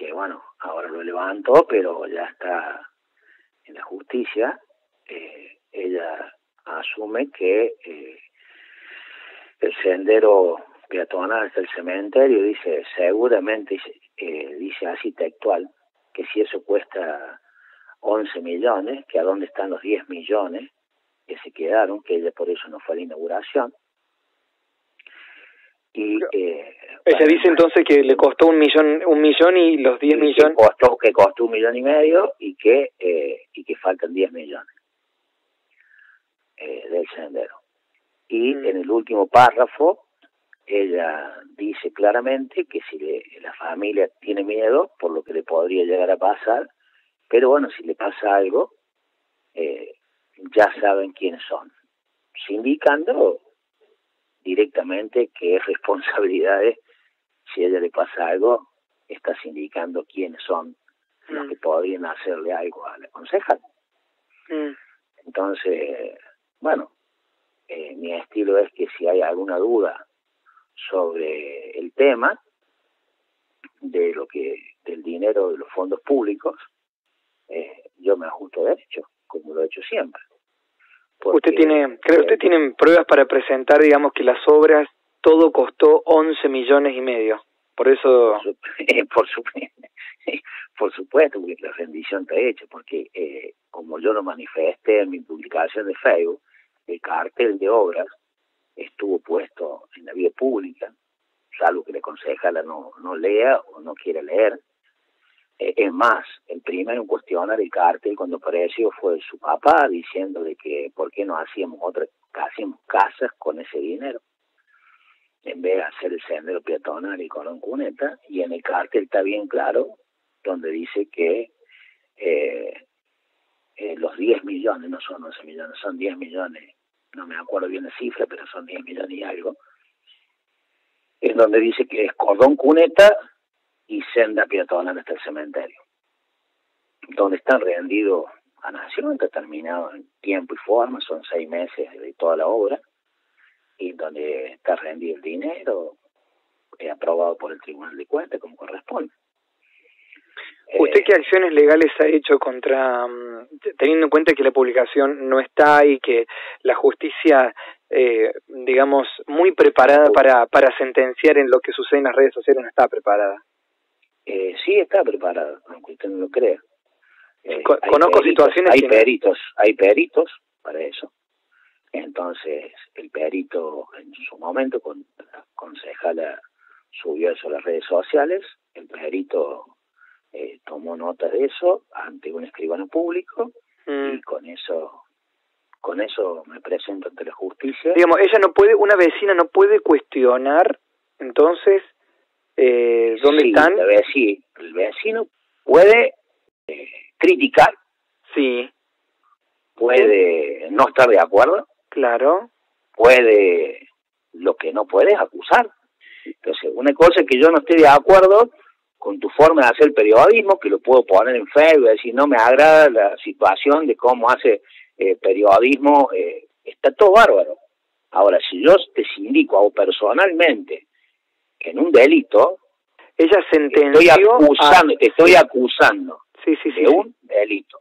que bueno, ahora lo levantó, pero ya está en la justicia, eh, ella asume que eh, el sendero peatonal hasta el cementerio dice seguramente eh, dice así textual que si eso cuesta 11 millones que a dónde están los 10 millones que se quedaron que ella por eso no fue a la inauguración y eh, ella dice entonces que le costó un millón un millón y los 10 millones que costó que costó un millón y medio y que eh, y que faltan 10 millones eh, del sendero. Y mm. en el último párrafo ella dice claramente que si le, la familia tiene miedo por lo que le podría llegar a pasar pero bueno si le pasa algo eh, ya saben quiénes son. Indicando directamente que es responsabilidad si a ella le pasa algo, estás indicando quiénes son los que mm. podrían hacerle algo a la concejal. Mm. Entonces, bueno, eh, mi estilo es que si hay alguna duda sobre el tema de lo que del dinero de los fondos públicos, eh, yo me ajusto derecho, como lo he hecho siempre usted tiene, creo usted tiene pruebas para presentar, digamos, que las obras todo costó 11 millones y medio. Por eso... Por, por supuesto, porque la rendición está hecha, porque eh, como yo lo manifesté en mi publicación de Facebook, el cartel de obras estuvo puesto en la vía pública, salvo que la concejala no, no lea o no quiera leer, es más, el primero en cuestionar el cártel cuando apareció fue su papá diciéndole que por qué no hacíamos otra, hacíamos casas con ese dinero. En vez de hacer el sendero peatonal y con cuneta y en el cártel está bien claro donde dice que eh, eh, los 10 millones no son 11 millones son 10 millones no me acuerdo bien la cifra pero son 10 millones y algo en donde dice que es cordón cuneta y senda peatonal hasta el cementerio, donde están rendidos a Nación, determinado en tiempo y forma, son seis meses de toda la obra, y donde está rendido el dinero, aprobado por el Tribunal de Cuentas como corresponde. ¿Usted qué acciones legales ha hecho contra, mm, teniendo en cuenta que la publicación no está y que la justicia, eh, digamos, muy preparada para, para sentenciar en lo que sucede en las redes sociales no está preparada? Eh, sí está preparado, aunque usted no lo crea. Eh, conozco situaciones hay peritos, hay peritos para eso. Entonces, el perito en su momento, con la concejala subió eso a las redes sociales, el perito eh, tomó nota de eso ante un escribano público y mm. con eso con eso me presento ante la justicia. Digamos, ella no puede, una vecina no puede cuestionar entonces eh, ¿dónde están? El vecino, puede eh, criticar, sí, puede no estar de acuerdo, claro, puede, lo que no puede es acusar. Entonces, una cosa es que yo no esté de acuerdo con tu forma de hacer periodismo, que lo puedo poner en Facebook, decir, no me agrada la situación de cómo hace eh, periodismo, eh, está todo bárbaro. Ahora, si yo te sindico o personalmente en un delito, ella sentenció estoy acusando, te estoy acusando sí, sí, sí, de un delito.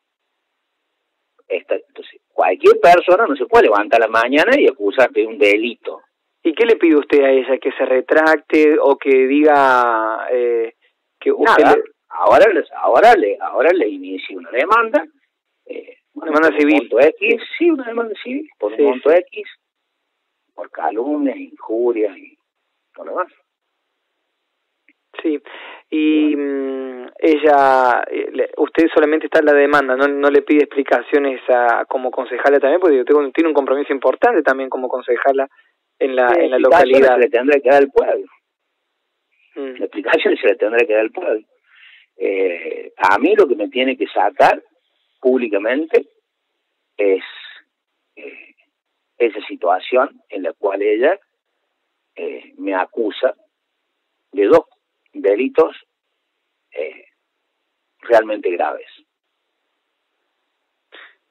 entonces, cualquier persona no se puede levantar a la mañana y acusarte de un delito. ¿Y qué le pide usted a ella? ¿Que se retracte o que diga eh, que usted ahora, ahora, le, ahora le inicie una demanda. Eh, una demanda civil. X, sí, una demanda civil, por un monto X, por calumnias, injurias y todo lo demás. Sí, y mm, ella, eh, usted solamente está en la demanda, no, no le pide explicaciones a, como concejala también, porque usted tiene un compromiso importante también como concejala en la, en la localidad. Se le tendrá que dar al pueblo. Mm. La explicación se le tendrá que dar al pueblo. Eh, a mí lo que me tiene que sacar públicamente es eh, esa situación en la cual ella eh, me acusa de dos delitos eh, realmente graves.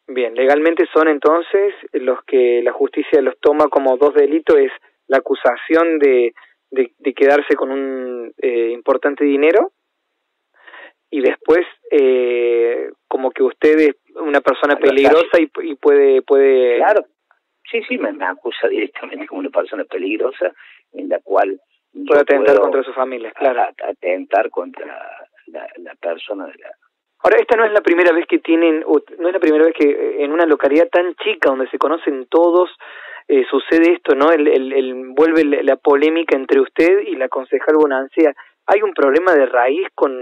Bien, legalmente son entonces los que la justicia los toma como dos delitos, es la acusación de, de, quedarse con un eh, importante dinero y después eh, como que usted es una persona peligrosa y, y, puede puede claro sí sí me, acusa directamente como una persona peligrosa en la cual puede atentar contra su familia claro atentar contra la, la persona de la Ahora, esta no es la primera vez que tienen, no es la primera vez que eh, en una localidad tan chica donde se conocen todos eh, sucede esto, ¿no? El, el, el, vuelve la polémica entre usted y la concejal Bonancia. ¿Hay un problema de raíz con,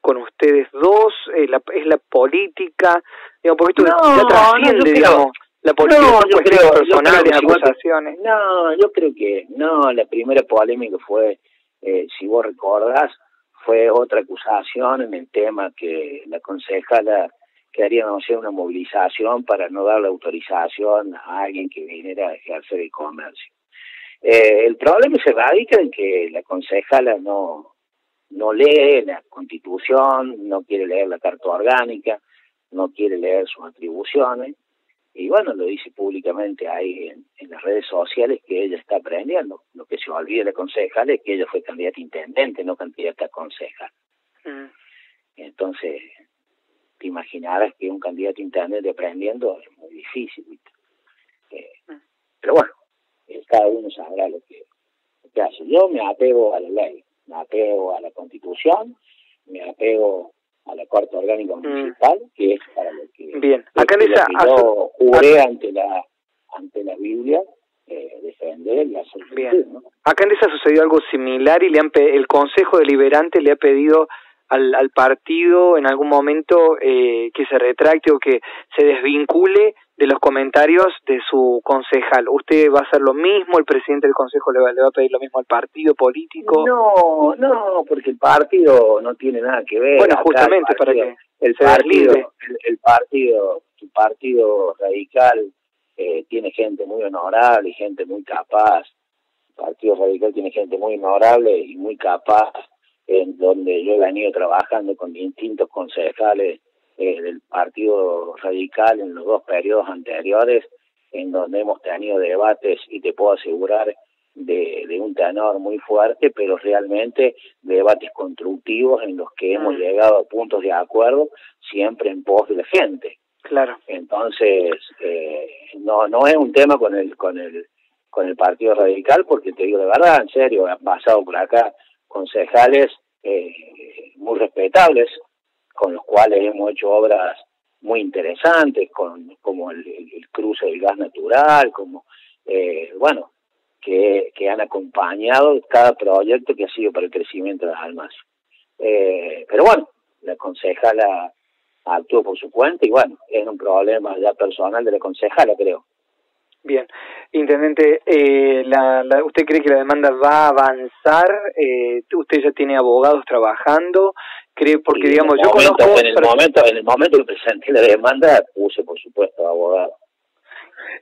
con ustedes dos? Eh, la, ¿Es la política? Digamos, porque esto ya trasciende, digamos, la política no, yo creo, personales, acusaciones. No, yo creo que no, la primera polémica fue, eh, si vos recordás, fue otra acusación en el tema que la concejala queríamos hacer una movilización para no dar la autorización a alguien que viniera a ejercer el comercio. Eh, el problema se radica en que la concejala no, no lee la constitución, no quiere leer la carta orgánica, no quiere leer sus atribuciones, y bueno, lo dice públicamente ahí en, las redes sociales que ella está aprendiendo. Lo que se olvida la concejala es que ella fue candidata a intendente, no candidata a concejal. Mm. Entonces, te imaginarás que un candidato internet aprendiendo es muy difícil. Eh, pero bueno, eh, cada uno sabrá lo que, hace. Yo me apego a la ley, me apego a la constitución, me apego a la Corte Orgánica mm. Municipal, que es para lo que, Bien. Acá esa, yo juré ante la ante la Biblia eh, defender la Bien. Acá en esa sucedió algo similar y le han el Consejo Deliberante le ha pedido al, al partido en algún momento eh, que se retracte o que se desvincule de los comentarios de su concejal. ¿Usted va a hacer lo mismo? ¿El presidente del consejo le va, le va a pedir lo mismo al partido político? No, no, porque el partido no tiene nada que ver. Bueno, justamente para que el partido, el, partido, el partido radical eh, tiene gente muy honorable y gente muy capaz. El partido radical tiene gente muy honorable y muy capaz en donde yo he venido trabajando con distintos concejales eh, del Partido Radical en los dos periodos anteriores, en donde hemos tenido debates y te puedo asegurar de, de un tenor muy fuerte, pero realmente debates constructivos en los que hemos mm. llegado a puntos de acuerdo siempre en pos de la gente. Claro. Entonces, eh, no no es un tema con el con el con el Partido Radical, porque te digo de verdad, en serio, han pasado por acá concejales eh, muy respetables, con los cuales hemos hecho obras muy interesantes, con, como el, cruce del gas natural, como, eh, bueno, que, que han acompañado cada proyecto que ha sido para el crecimiento de las almas. Eh, pero bueno, la concejala actuó por su cuenta y bueno, es un problema ya personal de la concejala, creo. Bien, intendente, eh, la, la, ¿usted cree que la demanda va a avanzar? Eh, ¿Usted ya tiene abogados trabajando? ¿Cree porque digamos yo conozco en el momento en el momento que presenté la demanda puse por supuesto abogado.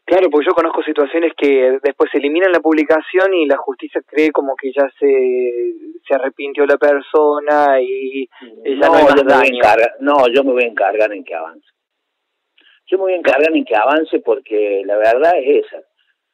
Claro, porque yo conozco situaciones que después se eliminan la publicación y la justicia cree como que ya se, se arrepintió la persona y, ya no, no, yo me no, yo me voy a encargar en que avance. Yo me voy a encargar en que avance porque la verdad es esa.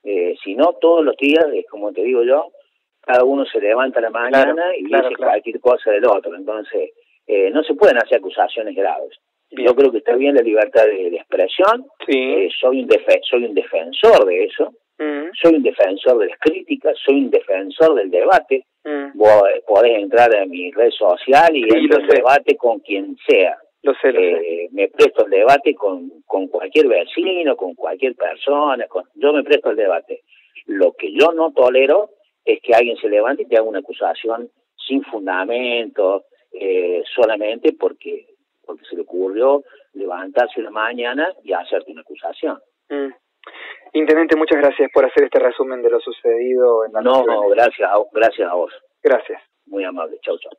Eh, si no, todos los días, como te digo yo, cada uno se levanta a la mañana y dice cualquier cosa del otro. Entonces, eh, no se pueden hacer acusaciones graves. Yo creo que está bien la libertad de, expresión. Eh, soy, un soy un defensor de eso. Mm. Soy un defensor de las críticas. Soy un defensor del debate. Mm. Vos podés entrar a mi red social y sí, el debate con quien sea. Lo sé, eh, me presto el debate con, con cualquier vecino, con cualquier persona, con, yo me presto el debate. Lo que yo no tolero es que alguien se levante y te haga una acusación sin fundamento, eh, solamente porque, porque se le ocurrió levantarse una mañana y hacerte una acusación. Mm. Intendente, muchas gracias por hacer este resumen de lo sucedido en la No, no, gracias a, gracias a vos. Gracias. Muy amable. Chau, chau.